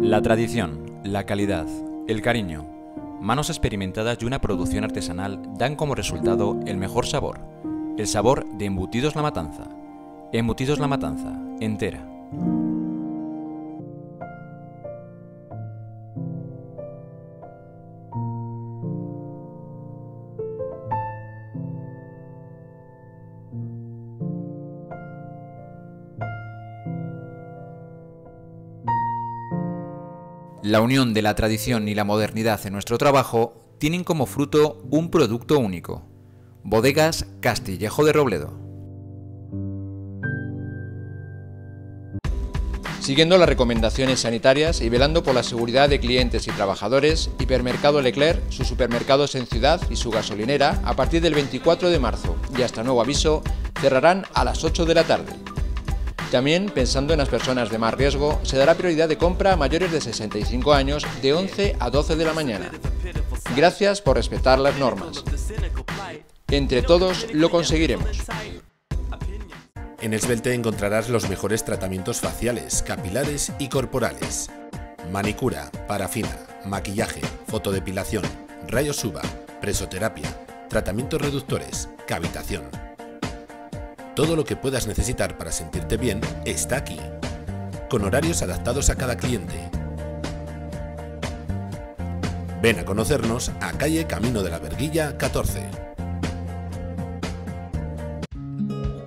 La tradición, la calidad, el cariño, manos experimentadas y una producción artesanal dan como resultado el mejor sabor, el sabor de Embutidos La Matanza. Embutidos La Matanza, entera. La unión de la tradición y la modernidad en nuestro trabajo tienen como fruto un producto único. Bodegas Castillejo de Robledo. Siguiendo las recomendaciones sanitarias y velando por la seguridad de clientes y trabajadores, Hipermercado Leclerc, sus supermercados en ciudad y su gasolinera, a partir del 24 de marzo y hasta nuevo aviso, cerrarán a las 8 de la tarde. También, pensando en las personas de más riesgo, se dará prioridad de compra a mayores de 65 años de 11 a 12 de la mañana. Gracias por respetar las normas. Entre todos lo conseguiremos. En Esbelte encontrarás los mejores tratamientos faciales, capilares y corporales. Manicura, parafina, maquillaje, fotodepilación, rayos UVA, presoterapia, tratamientos reductores, cavitación. Todo lo que puedas necesitar para sentirte bien está aquí, con horarios adaptados a cada cliente. Ven a conocernos a calle Camino de la Verguilla 14.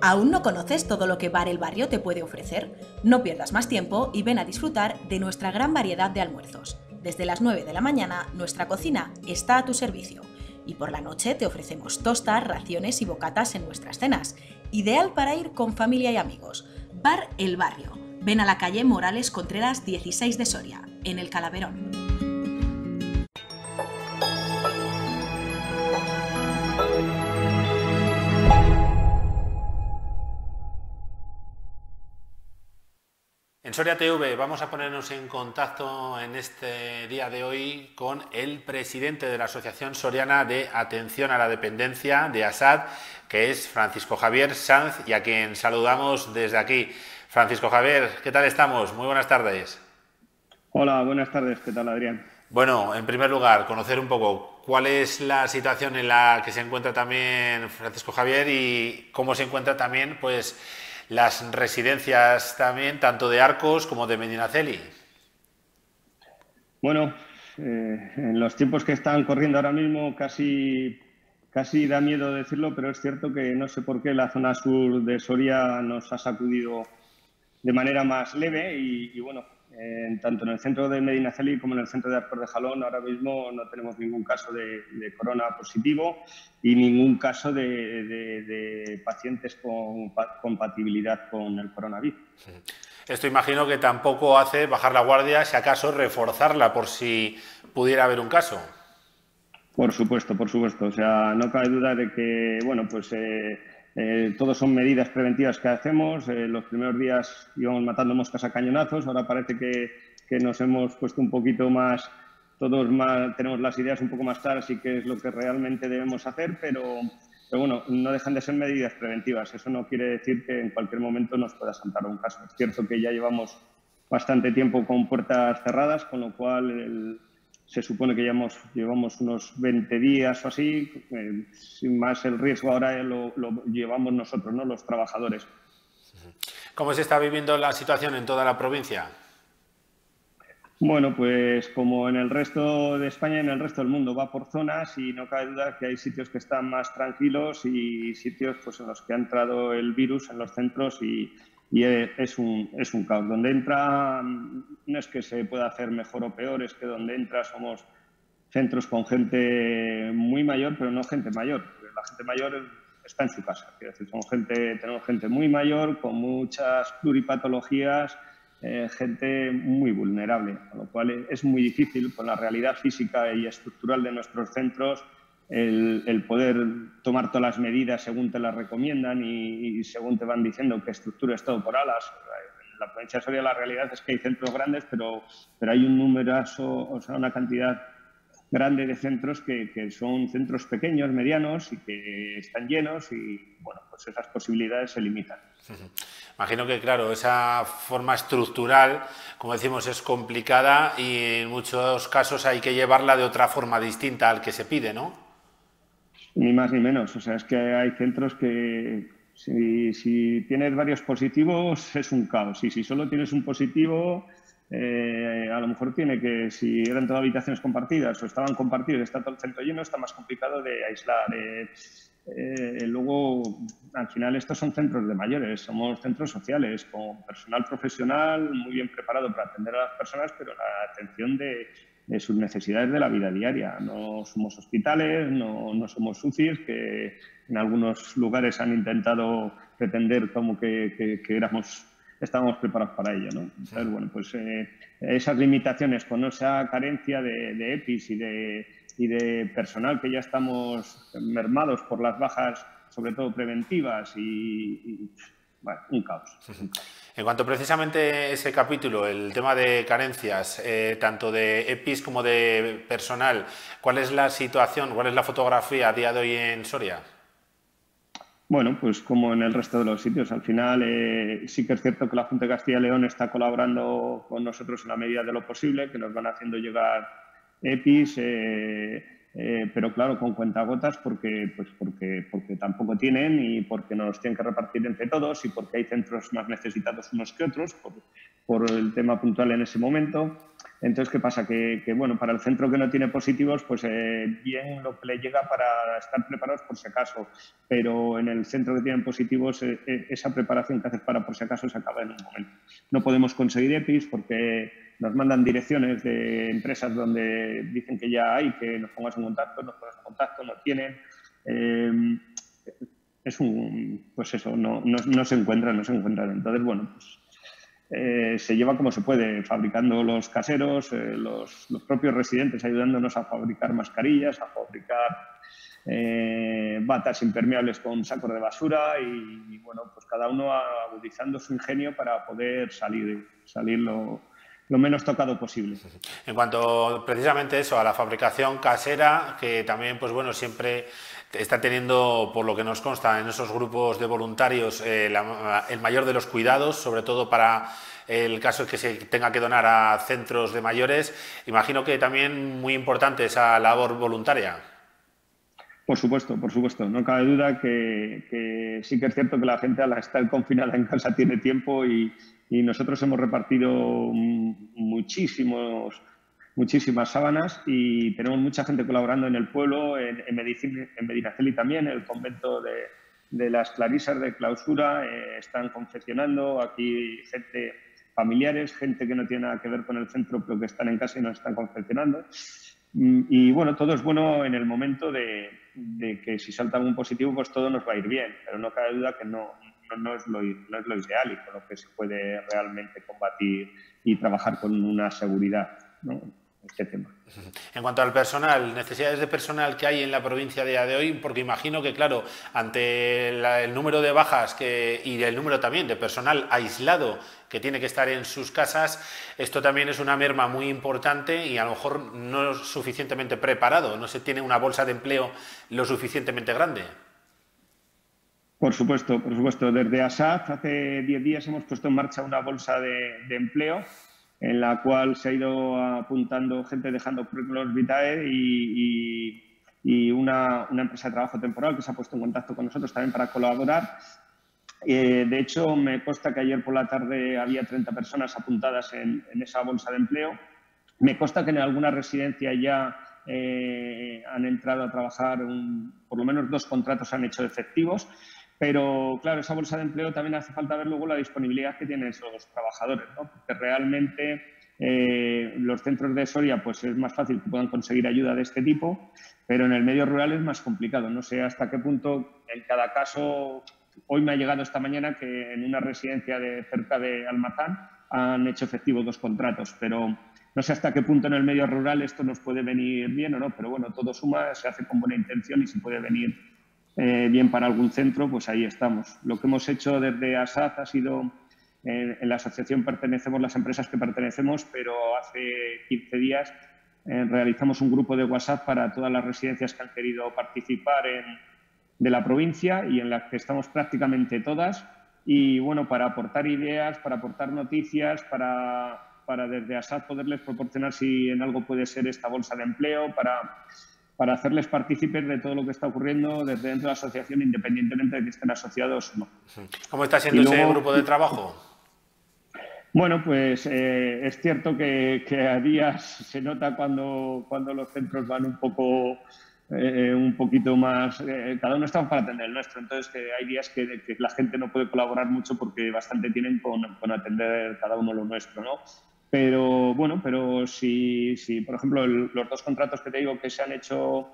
¿Aún no conoces todo lo que Bar El Barrio te puede ofrecer? No pierdas más tiempo y ven a disfrutar de nuestra gran variedad de almuerzos. Desde las 9 de la mañana, nuestra cocina está a tu servicio. Y por la noche te ofrecemos tostas, raciones y bocatas en nuestras cenas ideal para ir con familia y amigos. Bar El Barrio. Ven a la calle Morales Contreras 16 de Soria, en el Calaverón. En Soria TV vamos a ponernos en contacto en este día de hoy con el presidente de la Asociación Soriana de Atención a la Dependencia de ASAD, que es Francisco Javier Sanz y a quien saludamos desde aquí. Francisco Javier, ¿qué tal estamos? Muy buenas tardes. Hola, buenas tardes. ¿Qué tal, Adrián? Bueno, en primer lugar, conocer un poco cuál es la situación en la que se encuentra también Francisco Javier y cómo se encuentra también, pues, las residencias también, tanto de Arcos como de Medinaceli. Bueno, eh, en los tiempos que están corriendo ahora mismo, casi Casi da miedo decirlo, pero es cierto que no sé por qué la zona sur de Soria nos ha sacudido de manera más leve y, bueno, tanto en el centro de Medinaceli como en el centro de Arcos de Jalón ahora mismo no tenemos ningún caso de, corona positivo y ningún caso de, pacientes con compatibilidad con el coronavirus. Esto imagino que tampoco hace bajar la guardia, si acaso reforzarla por si pudiera haber un caso. Por supuesto, por supuesto. O sea, no cabe duda de que, bueno, pues eh, eh todos son medidas preventivas que hacemos. Eh, los primeros días íbamos matando moscas a cañonazos, ahora parece que, que nos hemos puesto un poquito más, todos más, tenemos las ideas un poco más claras y qué es lo que realmente debemos hacer, pero, pero bueno, no dejan de ser medidas preventivas. Eso no quiere decir que en cualquier momento nos pueda saltar un caso. Es cierto que ya llevamos bastante tiempo con puertas cerradas, con lo cual el, se supone que llevamos, llevamos unos 20 días o así, eh, sin más el riesgo ahora lo, llevamos nosotros, ¿no? los trabajadores. ¿Cómo se está viviendo la situación en toda la provincia? Bueno, pues como en el resto de España y en el resto del mundo, va por zonas y no cabe duda que hay sitios que están más tranquilos y sitios pues, en los que ha entrado el virus en los centros y, y es un, es un caos. Donde entra, no es que se pueda hacer mejor o peor, es que donde entra somos centros con gente muy mayor, pero no gente mayor. La gente mayor está en su casa. Decir, gente, tenemos gente muy mayor, con muchas pluripatologías, eh, gente muy vulnerable, con lo cual es muy difícil con la realidad física y estructural de nuestros centros el, poder tomar todas las medidas según te las recomiendan y, según te van diciendo que estructures todo por alas. En la provincia de Soria la realidad es que hay centros grandes, pero, pero hay un numeroso, o sea, una cantidad grande de centros que, que, son centros pequeños, medianos y que están llenos y bueno, pues esas posibilidades se limitan. Imagino que, claro, esa forma estructural, como decimos, es complicada y en muchos casos hay que llevarla de otra forma distinta al que se pide, ¿no? Ni más ni menos. O sea, es que hay centros que si, tienes varios positivos es un caos y si solo tienes un positivo eh, a lo mejor tiene que, si eran todas habitaciones compartidas o estaban compartidas está todo el centro lleno, está más complicado de aislar. Eh, eh, luego, al final, estos son centros de mayores, somos centros sociales con personal profesional muy bien preparado para atender a las personas, pero la atención de, sus necesidades de la vida diaria. No somos hospitales, no, no somos UCIs, que en algunos lugares han intentado pretender como que, que, que éramos estábamos preparados para ello. ¿no? Entonces, bueno, pues eh, esas limitaciones con esa carencia de, EPIs y de, y de personal que ya estamos mermados por las bajas, sobre todo preventivas y, bueno, un caos. En cuanto precisamente ese capítulo, el tema de carencias, eh, tanto de EPIs como de personal, ¿cuál es la situación, cuál es la fotografía a día de hoy en Soria? Bueno, pues como en el resto de los sitios, al final eh, sí que es cierto que la Junta de Castilla y León está colaborando con nosotros en la medida de lo posible, que nos van haciendo llegar EPIs, eh, eh, pero claro, con cuentagotas porque, pues porque, porque tampoco tienen y porque nos tienen que repartir entre todos y porque hay centros más necesitados unos que otros por, por el tema puntual en ese momento. Entonces, ¿qué pasa? Que, bueno, para el centro que no tiene positivos, pues eh, bien lo que le llega para estar preparados por si acaso, pero en el centro que tienen positivos, eh, eh, esa preparación que haces para por si acaso se acaba en un momento. No podemos conseguir EPIs porque nos mandan direcciones de empresas donde dicen que ya hay, que nos pongas en contacto, nos pongas en contacto, no tienen. es un, pues eso, no, no, se encuentran, no se encuentran. Entonces, bueno, pues eh, se lleva como se puede, fabricando los caseros, eh, los, propios residentes ayudándonos a fabricar mascarillas, a fabricar eh, batas impermeables con sacos de basura y, bueno, pues cada uno agudizando su ingenio para poder salir, salir lo, lo menos tocado posible. En cuanto precisamente eso, a la fabricación casera, que también, pues bueno, siempre está teniendo, por lo que nos consta en esos grupos de voluntarios, eh, el mayor de los cuidados, sobre todo para el caso que se tenga que donar a centros de mayores. Imagino que también muy importante esa labor voluntaria. Por supuesto, por supuesto. No cabe duda que, sí que es cierto que la gente al estar confinada en casa tiene tiempo y, y nosotros hemos repartido muchísimos, muchísimas sábanas y tenemos mucha gente colaborando en el pueblo, en, en, Medicina, en Medinaceli también, en el convento de, de las Clarisas de clausura, eh, están confeccionando, aquí gente familiares, gente que no tiene nada que ver con el centro, pero que están en casa y nos están confeccionando. Mm, y bueno, todo es bueno en el momento de, que si salta un positivo, pues todo nos va a ir bien, pero no cabe duda que no, no, es, lo, no es lo ideal y con lo que se puede realmente combatir y trabajar con una seguridad. ¿no? Este tema. En cuanto al personal, necesidades de personal que hay en la provincia a día de hoy, porque imagino que, claro, ante el número de bajas que, y el número también de personal aislado que tiene que estar en sus casas, esto también es una merma muy importante y a lo mejor no es suficientemente preparado, no se tiene una bolsa de empleo lo suficientemente grande. Por supuesto, por supuesto. Desde ASAD hace 10 días hemos puesto en marcha una bolsa de, empleo en la cual se ha ido apuntando gente dejando currículos vitae y, una, empresa de trabajo temporal que se ha puesto en contacto con nosotros también para colaborar. Eh, de hecho, me consta que ayer por la tarde había 30 personas apuntadas en, esa bolsa de empleo. Me consta que en alguna residencia ya eh, han entrado a trabajar, por lo menos dos contratos han hecho efectivos. Pero claro, esa bolsa de empleo también hace falta ver luego la disponibilidad que tienen esos trabajadores, ¿no? porque realmente eh, los centros de Soria pues es más fácil que puedan conseguir ayuda de este tipo, pero en el medio rural es más complicado. No sé hasta qué punto en cada caso, hoy me ha llegado esta mañana que en una residencia de cerca de Almazán han hecho efectivo dos contratos, pero no sé hasta qué punto en el medio rural esto nos puede venir bien o no, pero bueno, todo suma, se hace con buena intención y se puede venir eh, bien para algún centro, pues ahí estamos. Lo que hemos hecho desde ASAD ha sido, en la asociación pertenecemos las empresas que pertenecemos, pero hace 15 días realizamos un grupo de WhatsApp para todas las residencias que han querido participar de la provincia y en las que estamos prácticamente todas. Y bueno, para aportar ideas, para aportar noticias, para, para desde ASAD poderles proporcionar si en algo puede ser esta bolsa de empleo, para, para hacerles partícipes de todo lo que está ocurriendo desde dentro de la asociación, independientemente de que estén asociados o no. ¿Cómo está siendo ese grupo de trabajo? Bueno, pues eh, es cierto que, a días se nota cuando, cuando los centros van un poco eh, un poquito más, eh, cada uno está para atender el nuestro, entonces hay días que, que, la gente no puede colaborar mucho porque bastante tienen con, con, atender cada uno lo nuestro, ¿no? Pero bueno, pero si, si por ejemplo los dos contratos que te digo que se han hecho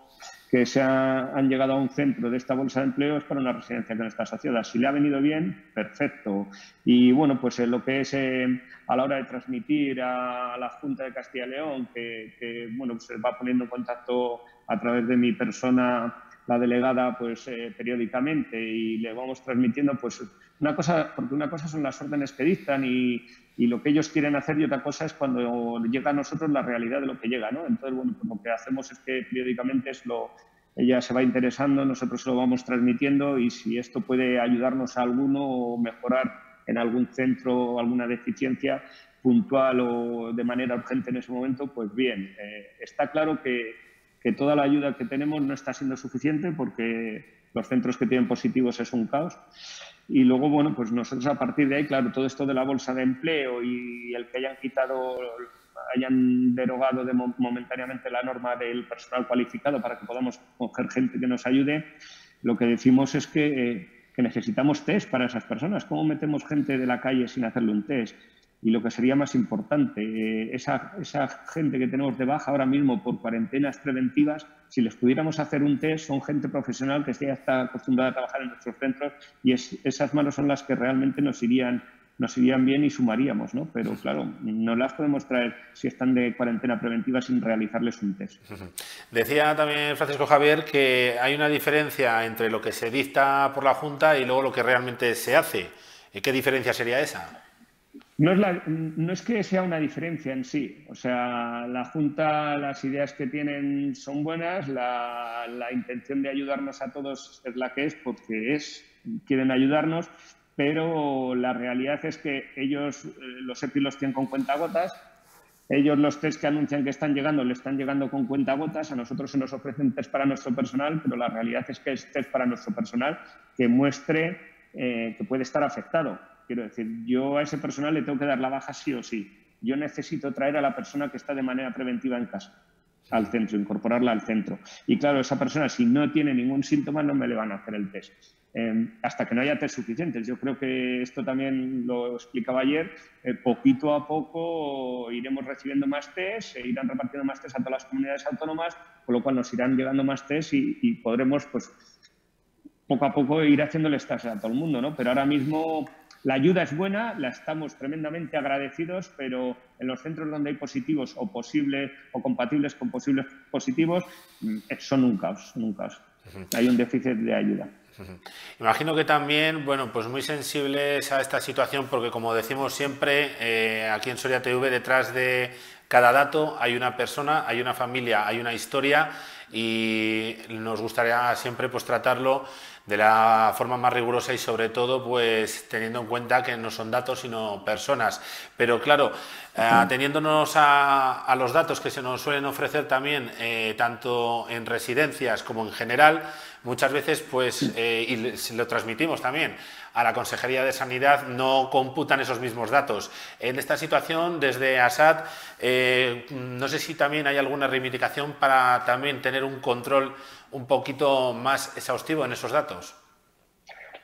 que se han llegado a un centro de esta bolsa de empleo es para una residencia que no está asociada. Si le ha venido bien, perfecto. Y bueno, pues lo que es eh, a la hora de transmitir a la Junta de Castilla y León, que, bueno, se va poniendo en contacto a través de mi persona, la delegada, pues eh, periódicamente y le vamos transmitiendo, pues una cosa, porque una cosa son las órdenes que dictan y, y lo que ellos quieren hacer y otra cosa es cuando llega a nosotros la realidad de lo que llega, ¿no? Entonces, bueno, pues lo que hacemos es que periódicamente es lo, ella se va interesando, nosotros lo vamos transmitiendo y si esto puede ayudarnos a alguno o mejorar en algún centro alguna deficiencia puntual o de manera urgente en ese momento, pues bien, eh, está claro que, que toda la ayuda que tenemos no está siendo suficiente porque los centros que tienen positivos es un caos y luego, bueno, pues nosotros a partir de ahí, claro, todo esto de la bolsa de empleo y el que hayan quitado, hayan derogado de momentáneamente la norma del personal cualificado para que podamos coger gente que nos ayude, lo que decimos es que, que necesitamos test para esas personas. ¿Cómo metemos gente de la calle sin hacerle un test? Y lo que sería más importante, eh, esa, esa gente que tenemos de baja ahora mismo por cuarentenas preventivas, si les pudiéramos hacer un test, son gente profesional que ya está acostumbrada a trabajar en nuestros centros y esas manos son las que realmente nos irían nos irían bien y sumaríamos, ¿no? Pero claro, no las podemos traer si están de cuarentena preventiva sin realizarles un test. Decía también Francisco Javier que hay una diferencia entre lo que se dicta por la Junta y luego lo que realmente se hace. ¿Qué diferencia sería esa? No es, no es que sea una diferencia en sí, o sea, la Junta, las ideas que tienen son buenas, la, intención de ayudarnos a todos es la que es porque es, quieren ayudarnos, pero la realidad es que ellos, eh, los EPI los tienen con cuentagotas, ellos los test que anuncian que están llegando le están llegando con cuentagotas, a nosotros se nos ofrecen test para nuestro personal, pero la realidad es que es test para nuestro personal que muestre eh, que puede estar afectado Quiero decir, yo a ese personal le tengo que dar la baja sí o sí. Yo necesito traer a la persona que está de manera preventiva en casa al centro, incorporarla al centro. Y claro, esa persona, si no tiene ningún síntoma, no me le van a hacer el test. Em, hasta que no haya test suficientes. Yo creo que esto también lo explicaba ayer. Eh, poquito a poco iremos recibiendo más test, se irán repartiendo más test a todas las comunidades autónomas, con lo cual nos irán llegando más test y, y podremos, pues, poco a poco ir haciéndoles test a todo el mundo, ¿no? Pero ahora mismo la ayuda es buena, la estamos tremendamente agradecidos, pero en los centros donde hay positivos o posibles o compatibles con posibles positivos mm, son un caos, un caos. Hay un déficit de ayuda. Imagino que también, bueno, pues muy sensibles a esta situación porque como decimos siempre, eh, aquí en Soria TV detrás de cada dato hay una persona, hay una familia, hay una historia y nos gustaría siempre pues tratarlo de la forma más rigurosa y sobre todo pues teniendo en cuenta que no son datos sino personas. Pero claro, eh, ateniéndonos a, los datos que se nos suelen ofrecer también eh, tanto en residencias como en general, muchas veces pues eh, y lo transmitimos también a la Consejería de Sanidad no computan esos mismos datos. En esta situación, desde ASAD, no sé si también hay alguna reivindicación para también tener un control un poquito más exhaustivo en esos datos?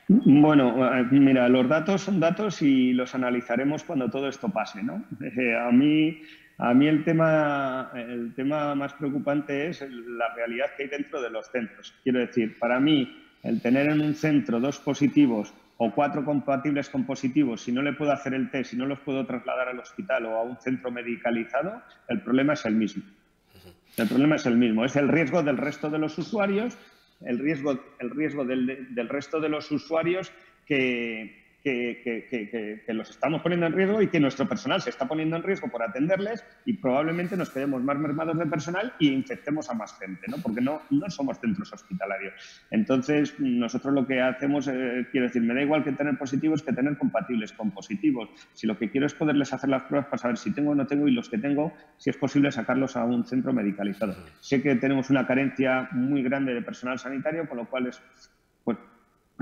Bueno, eh, mira, los datos son datos y los analizaremos cuando todo esto pase, ¿no? Eh, a mí, a mí el tema, el tema más preocupante es la realidad que hay dentro de los centros. Quiero decir, para mí, el tener en un centro dos positivos o cuatro compatibles con positivos, si no le puedo hacer el test, si no los puedo trasladar al hospital o a un centro medicalizado, el problema es el mismo. El problema es el mismo, es el riesgo del resto de los usuarios, el riesgo, el riesgo del, resto de los usuarios que, que, los estamos poniendo en riesgo y que nuestro personal se está poniendo en riesgo por atenderles y probablemente nos quedemos más mermados de personal y infectemos a más gente, ¿no? porque no, no somos centros hospitalarios. Entonces, nosotros lo que hacemos, eh, quiero decir, me da igual que tener positivos que tener compatibles con positivos. Si lo que quiero es poderles hacer las pruebas para saber si tengo o no tengo y los que tengo, si es posible sacarlos a un centro medicalizado. Sé que tenemos una carencia muy grande de personal sanitario, con lo cual es,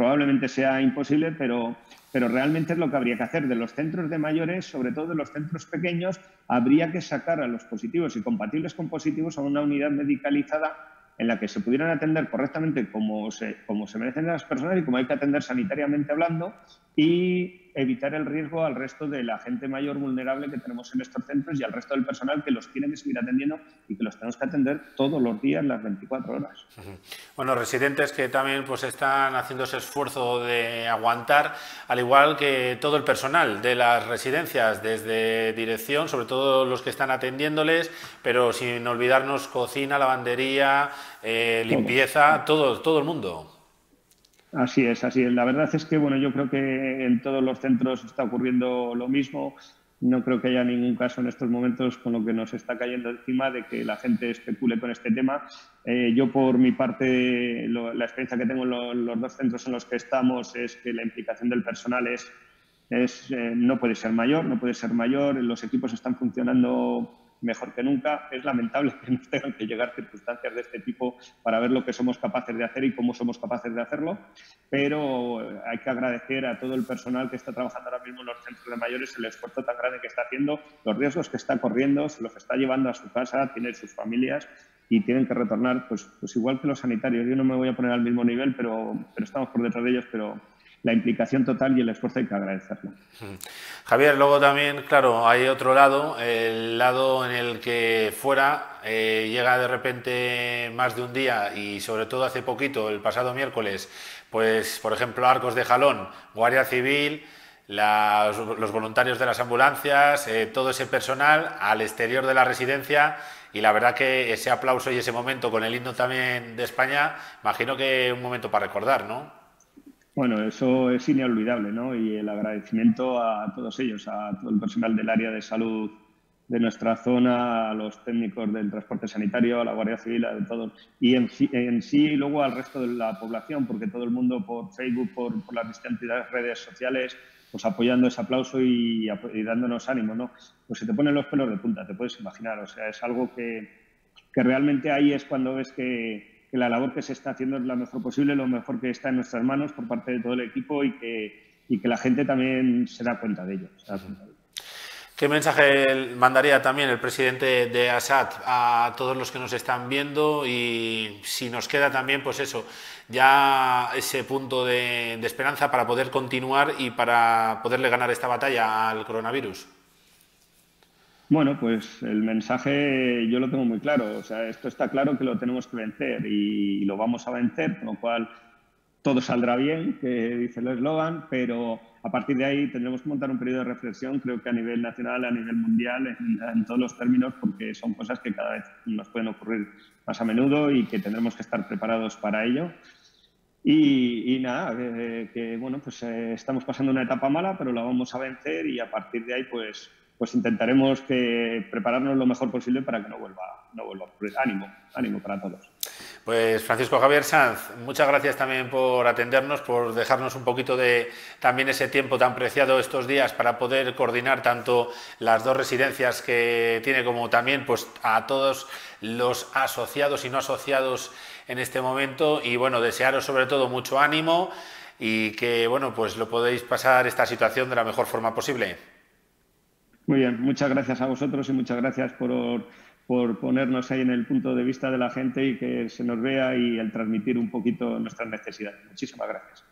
probablemente sea imposible, pero, pero realmente es lo que habría que hacer. De los centros de mayores, sobre todo de los centros pequeños, habría que sacar a los positivos y compatibles con positivos a una unidad medicalizada en la que se pudieran atender correctamente como se, como se merecen las personas y como hay que atender sanitariamente hablando y evitar el riesgo al resto de la gente mayor vulnerable que tenemos en estos centros y al resto del personal que los tiene que seguir atendiendo y que los tenemos que atender todos los días, las 24 horas. Bueno, residentes que también pues están haciendo ese esfuerzo de aguantar, al igual que todo el personal de las residencias, desde dirección, sobre todo los que están atendiéndoles, pero sin olvidarnos cocina, lavandería, eh, limpieza, todo, todo el mundo. Así es, así es. La verdad es que bueno, yo creo que en todos los centros está ocurriendo lo mismo. No creo que haya ningún caso en estos momentos con lo que nos está cayendo encima de que la gente especule con este tema. Eh, yo, por mi parte, la experiencia que tengo en los dos centros en los que estamos es que la implicación del personal es, es eh, no puede ser mayor, no puede ser mayor. Los equipos están funcionando mejor que nunca. Es lamentable que nos tengan que llegar circunstancias de este tipo para ver lo que somos capaces de hacer y cómo somos capaces de hacerlo, pero eh, hay que agradecer a todo el personal que está trabajando ahora mismo en los centros de mayores el esfuerzo tan grande que está haciendo, los riesgos que está corriendo, se los está llevando a su casa, tiene sus familias y tienen que retornar, pues, pues igual que los sanitarios. Yo no me voy a poner al mismo nivel, pero, pero estamos por detrás de ellos, pero la implicación total y el esfuerzo hay que agradecerlo. Javier, luego también, claro, hay otro lado, el lado en el que fuera eh, llega de repente más de un día y sobre todo hace poquito, el pasado miércoles, pues por ejemplo Arcos de Jalón, Guardia Civil, los voluntarios de las ambulancias, eh, todo ese personal al exterior de la residencia y la verdad que ese aplauso y ese momento con el himno también de España, imagino que un momento para recordar, ¿no? Bueno, eso es inolvidable, ¿no? Y el agradecimiento a todos ellos, a todo el personal del área de salud de nuestra zona, a los técnicos del transporte sanitario, a la Guardia Civil, a todos. Y en, en sí, luego al resto de la población, porque todo el mundo por Facebook, por, por las distintas redes sociales, pues apoyando ese aplauso y, y, dándonos ánimo, ¿no? Pues se te ponen los pelos de punta, te puedes imaginar. O sea, es algo que, que realmente ahí es cuando ves que, que la labor que se está haciendo es la mejor posible, lo mejor que está en nuestras manos por parte de todo el equipo y que, y que la gente también se da cuenta de ello. ¿Qué mensaje mandaría también el presidente de Assad a todos los que nos están viendo? Y si nos queda también, pues eso, ya ese punto de, de esperanza para poder continuar y para poderle ganar esta batalla al coronavirus. Bueno, pues el mensaje yo lo tengo muy claro. O sea, esto está claro que lo tenemos que vencer y lo vamos a vencer, con lo cual todo saldrá bien, que dice el eslogan, pero a partir de ahí tendremos que montar un periodo de reflexión, creo que a nivel nacional, a nivel mundial, en, todos los términos, porque son cosas que cada vez nos pueden ocurrir más a menudo y que tendremos que estar preparados para ello. Y, nada, que, bueno, pues eh, estamos pasando una etapa mala, pero la vamos a vencer y a partir de ahí, pues pues intentaremos que prepararnos lo mejor posible para que no vuelva, no vuelva. Ánimo, ánimo para todos. Pues Francisco Javier Sanz, muchas gracias también por atendernos, por dejarnos un poquito de también ese tiempo tan preciado estos días para poder coordinar tanto las dos residencias que tiene como también pues a todos los asociados y no asociados en este momento y bueno, desearos sobre todo mucho ánimo y que bueno, pues lo podéis pasar esta situación de la mejor forma posible. Muy bien, muchas gracias a vosotros y muchas gracias por, por ponernos ahí en el punto de vista de la gente y que se nos vea y el transmitir un poquito nuestras necesidades. Muchísimas gracias.